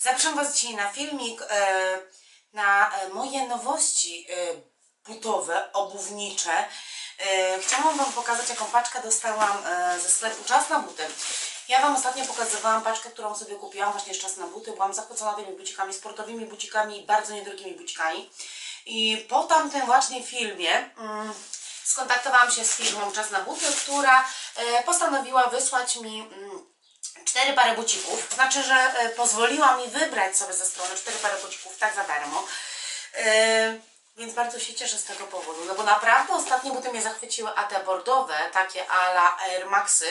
Zapraszam Was dzisiaj na filmik, e, na e, moje nowości e, butowe, obuwnicze. Chciałam Wam pokazać, jaką paczkę dostałam ze sklepu Czas na buty. Ja Wam ostatnio pokazywałam paczkę, którą sobie kupiłam właśnie z Czas na buty. Byłam zachwycona tymi bucikami, sportowymi bucikami i bardzo niedrogimi bucikami. I po tamtym właśnie filmie mm, skontaktowałam się z firmą Czas na buty, która postanowiła wysłać mi mm, cztery pary bucików. Znaczy, że e, pozwoliła mi wybrać sobie ze strony cztery pary bucików tak za darmo. E, więc bardzo się cieszę z tego powodu, no bo naprawdę ostatnie buty mnie zachwyciły, a te bordowe, takie ala Air Maxy,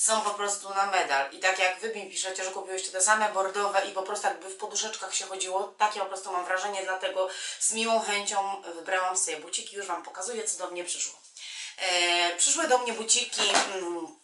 są po prostu na medal. I tak jak wy mi piszecie, że kupiłyście te same bordowe i po prostu jakby w poduszeczkach się chodziło, takie po prostu mam wrażenie, dlatego z miłą chęcią wybrałam sobie buciki, już Wam pokazuję, co do mnie przyszło. E, przyszły do mnie buciki, mm,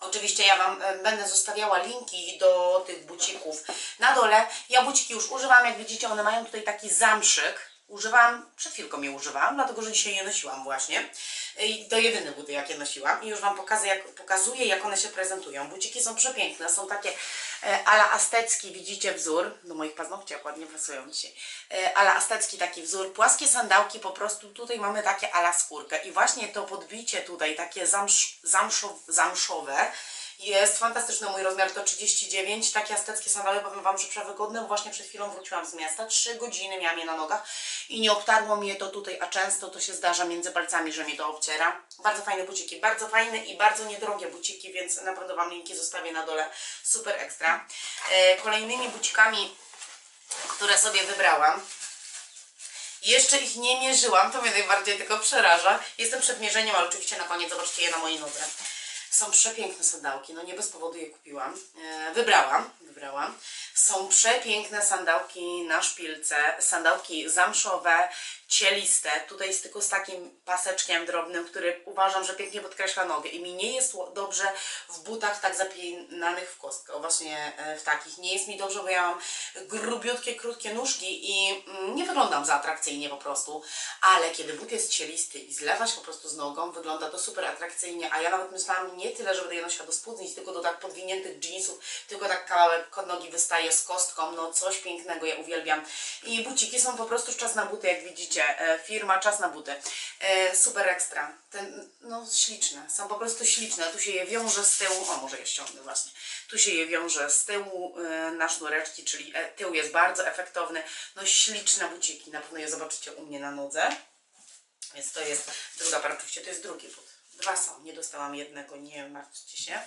Oczywiście ja Wam będę zostawiała linki do tych bucików na dole. Ja buciki już używam, jak widzicie one mają tutaj taki zamszyk. Używam, przed chwilką je używałam, dlatego że dzisiaj je nosiłam właśnie. I to jedyne buty, jakie nosiłam. I już Wam pokazuję jak, pokazuję, jak one się prezentują. Buciki są przepiękne, są takie e, ala aztecki, widzicie wzór. Do moich paznokci jak ładnie pasują dzisiaj. E, ala aztecki taki wzór. Płaskie sandałki, po prostu tutaj mamy takie ala skórkę. I właśnie to podbicie tutaj, takie zamsz, zamszow, zamszowe, jest fantastyczny mój rozmiar to 39. Takie azteckie sandały powiem Wam, że przewygodne. Właśnie przed chwilą wróciłam z miasta. 3 godziny miałam je na nogach i nie obtarło mnie to tutaj, a często to się zdarza między palcami, że mnie to obciera. Bardzo fajne buciki, bardzo fajne i bardzo niedrogie buciki, więc naprawdę Wam linki zostawię na dole. Super ekstra. E, kolejnymi bucikami, które sobie wybrałam, jeszcze ich nie mierzyłam, to mnie najbardziej tylko przeraża. Jestem przed mierzeniem, ale oczywiście na koniec zobaczcie je na mojej nodze. Są przepiękne sandałki, no nie bez powodu je kupiłam. E, wybrałam, wybrałam. Są przepiękne sandałki na szpilce, sandałki zamszowe, cieliste. Tutaj jest tylko z takim paseczkiem drobnym, który uważam, że pięknie podkreśla nogę. I mi nie jest dobrze w butach tak zapinanych w kostkę, o właśnie e, w takich. Nie jest mi dobrze, bo ja mam grubiutkie, krótkie nóżki i mm, nie wyglądam za atrakcyjnie po prostu. Ale kiedy but jest cielisty i zlewa się po prostu z nogą, wygląda to super atrakcyjnie. A ja nawet myślałam nie tyle, żeby je nosiła do spódnic, tylko do tak podwiniętych jeansów, tylko tak kawałek nogi wystaje z kostką. No coś pięknego, ja uwielbiam. I buciki są po prostu czas na buty, jak widzicie. E, firma Czas na buty. E, super ekstra. Ten, no śliczne. Są po prostu śliczne. Tu się je wiąże z tyłu. O, może je ściągnę właśnie. Tu się je wiąże z tyłu e, na sznureczki, czyli tył jest bardzo efektowny. No śliczne buciki. Na pewno je zobaczycie u mnie na nodze. Więc to jest druga para. Oczywiście to jest drugi but. Dwa są. Nie dostałam jednego, nie martwcie się.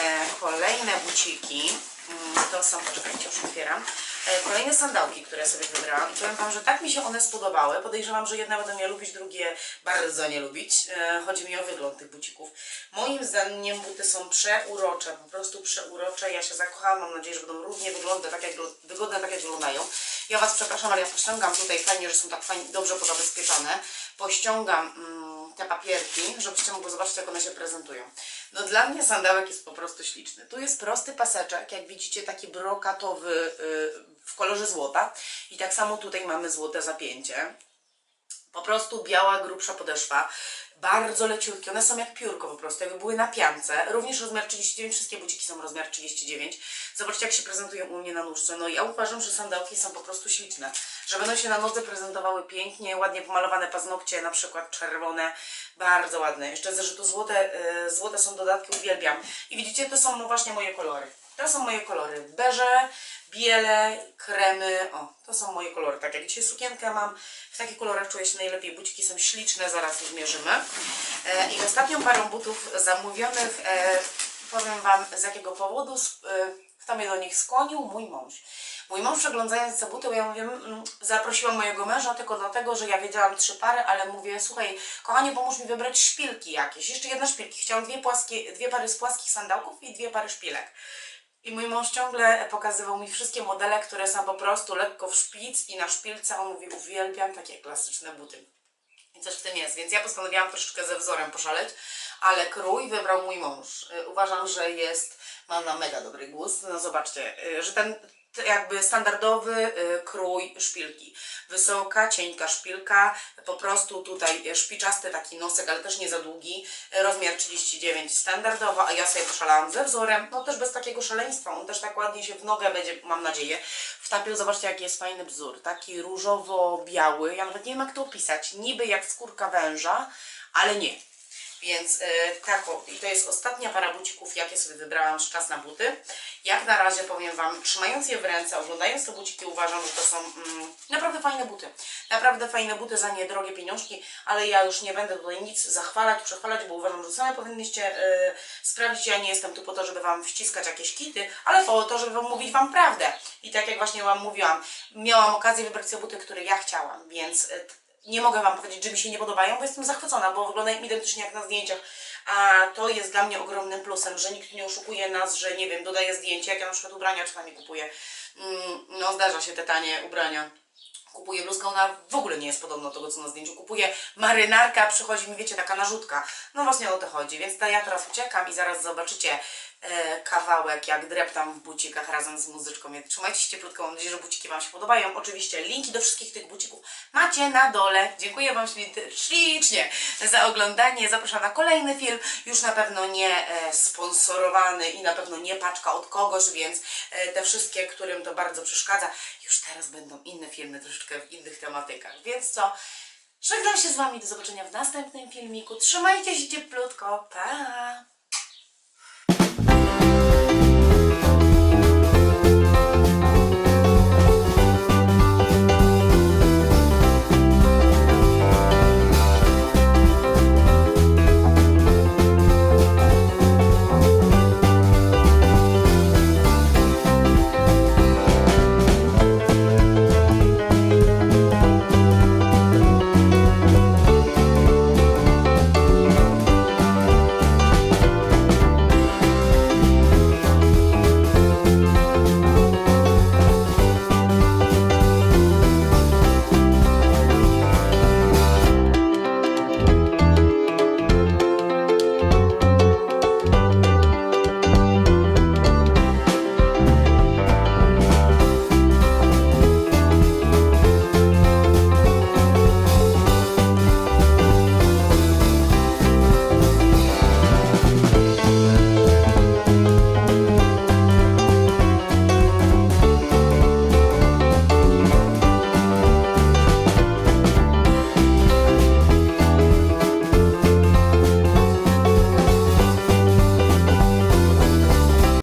E, kolejne buciki mm, to są, poczekajcie, już otwieram. E, kolejne sandałki, które sobie wybrałam. I powiem Wam, że tak mi się one spodobały. Podejrzewam, że jedne będą je lubić, drugie bardzo nie lubić. E, chodzi mi o wygląd tych bucików. Moim zdaniem buty są przeurocze, po prostu przeurocze. Ja się zakochałam, mam nadzieję, że będą równie wyglądać tak jak, wygodne, tak jak wyglądają. Ja Was przepraszam, ale ja pościągam tutaj fajnie, że są tak fajnie, dobrze pozabezpieczone. Pościągam mm, te papierki, żebyście mogli zobaczyć, jak one się prezentują. No dla mnie sandałek jest po prostu śliczny. Tu jest prosty paseczek, jak widzicie, taki brokatowy yy, w kolorze złota. I tak samo tutaj mamy złote zapięcie. Po prostu biała, grubsza podeszwa. Bardzo leciutkie. One są jak piórko po prostu, jakby były na piance. Również rozmiar 39, wszystkie buciki są rozmiar 39. Zobaczcie, jak się prezentują u mnie na nóżce. No ja uważam, że sandałki są po prostu śliczne. Że będą się na nodze prezentowały pięknie, ładnie pomalowane paznokcie, na przykład czerwone. Bardzo ładne. Jeszcze tu złote, yy, złote są dodatki, uwielbiam. I widzicie, to są no właśnie moje kolory. To są moje kolory. Beże, biele, kremy. O, to są moje kolory. Tak jak dzisiaj sukienkę mam, w takich kolorach czuję się najlepiej. Buciki są śliczne, zaraz zmierzymy. E, I ostatnią parą butów zamówionych, e, powiem Wam z jakiego powodu, e, kto mnie do nich skłonił? Mój mąż. Mój mąż przeglądając te buty, ja mówię, mm, zaprosiłam mojego męża tylko dlatego, że ja wiedziałam trzy pary, ale mówię, słuchaj, kochanie, pomóż mi wybrać szpilki jakieś. Jeszcze jedne szpilki. Chciałam dwie, płaskie, dwie pary z płaskich sandałków i dwie pary szpilek. I mój mąż ciągle pokazywał mi wszystkie modele, które są po prostu lekko w szpic i na szpilce. On mówi, uwielbiam takie klasyczne buty. I coś w tym jest, więc ja postanowiłam troszeczkę ze wzorem poszaleć, ale krój wybrał mój mąż. Y, Uważam, że jest, ma na mega dobry gust. No zobaczcie, y, że ten jakby standardowy y, krój szpilki. Wysoka, cienka szpilka, po prostu tutaj y, szpiczasty taki nosek, ale też nie za długi, rozmiar 39 standardowo, a ja sobie poszalałam ze wzorem, no też bez takiego szaleństwa, on też tak ładnie się w nogę będzie, mam nadzieję, wtapił. Zobaczcie jaki jest fajny wzór, taki różowo-biały, ja nawet nie wiem jak to opisać, niby jak skórka węża, ale nie. Więc e, tak, i to jest ostatnia para bucików, jakie sobie wybrałam z czas na buty. Jak na razie powiem Wam, trzymając je w ręce, oglądając te buciki, uważam, że to są mm, naprawdę fajne buty. Naprawdę fajne buty za niedrogie pieniążki, ale ja już nie będę tutaj nic zachwalać, przechwalać, bo uważam, że same powinnyście e, sprawdzić. Ja nie jestem tu po to, żeby Wam wciskać jakieś kity, ale po to, żeby Wam mówić Wam prawdę. I tak jak właśnie Wam mówiłam, miałam okazję wybrać sobie buty, które ja chciałam, więc e, nie mogę Wam powiedzieć, że mi się nie podobają, bo jestem zachwycona, bo wyglądają identycznie jak na zdjęciach. A to jest dla mnie ogromnym plusem, że nikt nie oszukuje nas, że nie wiem, dodaje zdjęcie, jak ja na przykład ubrania czasami kupuję. Mm, no zdarza się te tanie ubrania. Kupuję bluzkę, ona w ogóle nie jest podobna do tego, co na zdjęciu. Kupuję marynarka, przychodzi mi, wiecie, taka narzutka. No właśnie o to chodzi, więc to ja teraz uciekam i zaraz zobaczycie e, kawałek, jak dreptam w bucikach razem z muzyczką. Więc Trzymajcie się cieplutko, mam nadzieję, że buciki Wam się podobają. Oczywiście linki do wszystkich tych bucików macie na dole. Dziękuję Wam śli- ślicznie za oglądanie. Zapraszam na kolejny film, już na pewno nie e, sponsorowany i na pewno nie paczka od kogoś, więc e, te wszystkie, którym to bardzo przeszkadza, już teraz będą inne filmy, troszeczkę w innych tematykach. Więc co? Żegnam się z Wami, do zobaczenia w następnym filmiku. Trzymajcie się cieplutko, pa!